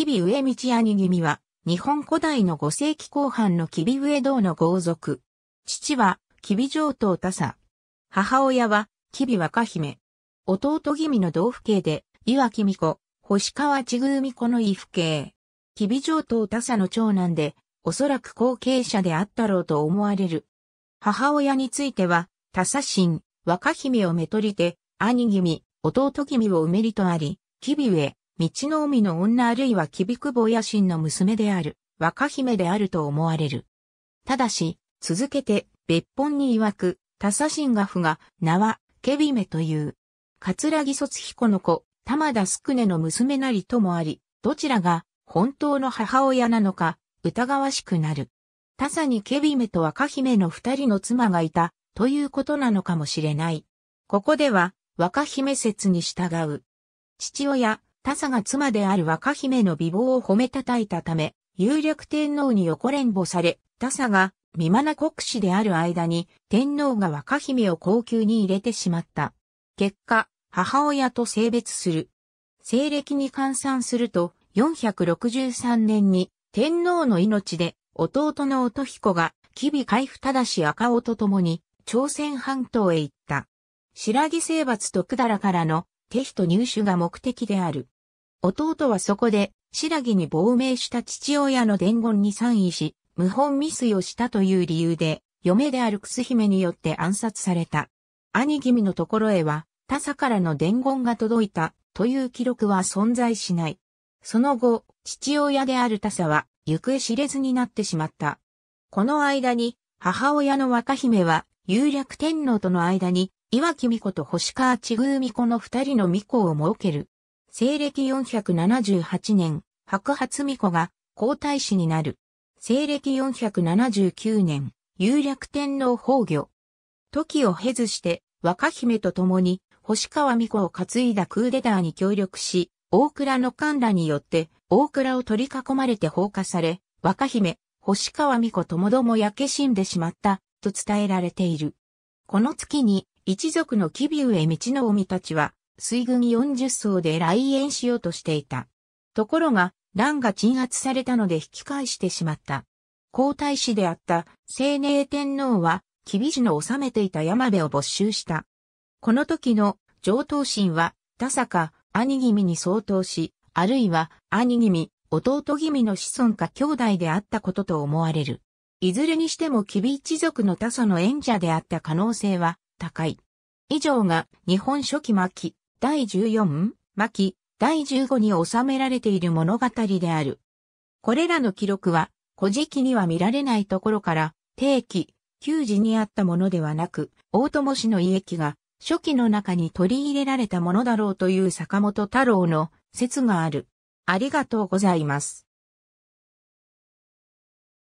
吉備上道兄君は、日本古代の5世紀後半の吉備上道の豪族。父は、吉備上等多佐。母親は、吉備若姫。弟君の同父兄で、岩木美子、星川千宮美子の異父兄。吉備上等多佐の長男で、おそらく後継者であったろうと思われる。母親については、多佐神、若姫をめとりて、兄君、弟君を埋めりとあり、吉備上、道の海の女あるいは吉備久保野心の娘である、若姫であると思われる。ただし、続けて、別本に曰く、多佐神が父が、名は、ケビメという。桂木卒彦の子、玉田すくねの娘なりともあり、どちらが本当の母親なのか疑わしくなる。他佐にケビメと若姫の二人の妻がいたということなのかもしれない。ここでは若姫説に従う。父親、他佐が妻である若姫の美貌を褒めたたいたため、有力天皇に横連母され、他佐が未マナ国士である間に天皇が若姫を高級に入れてしまった。結果、母親と性別する。西暦に換算すると、463年に天皇の命で弟の音彦が、吉備海部正し赤尾と共に朝鮮半島へ行った。白木征伐と百済からの手人入手が目的である。弟はそこで白木に亡命した父親の伝言に賛意し、謀反未遂をしたという理由で、嫁である楠姫によって暗殺された。兄君のところへは、他佐からの伝言が届いたという記録は存在しない。その後、父親である他佐は行方知れずになってしまった。この間に、母親の若姫は、有略天皇との間に、岩木美子と星川千宮美子の二人の美子を設ける。西暦478年、白髪美子が皇太子になる。西暦479年、有略天皇崩御。時を経ずして、若姫と共に星川美子を担いだクーデターに協力し、大倉の官らによって大倉を取り囲まれて放火され、若姫、星川美子ともども焼け死んでしまったと伝えられている。この月に一族の吉備上道の臣たちは水軍40層で来園しようとしていた。ところが、乱が鎮圧されたので引き返してしまった。皇太子であった青寧天皇は、吉備の治めていた山部を没収した。この時の上等神は、田坂、兄君に相当し、あるいは兄君、弟君の子孫か兄弟であったことと思われる。いずれにしても吉備一族の他祖の縁者であった可能性は高い。以上が日本初期末期、第14巻、第15に収められている物語である。これらの記録は、古事記には見られないところから、定期、旧時にあったものではなく、大友氏の家記が初期の中に取り入れられたものだろうという坂本太郎の説がある。ありがとうございます。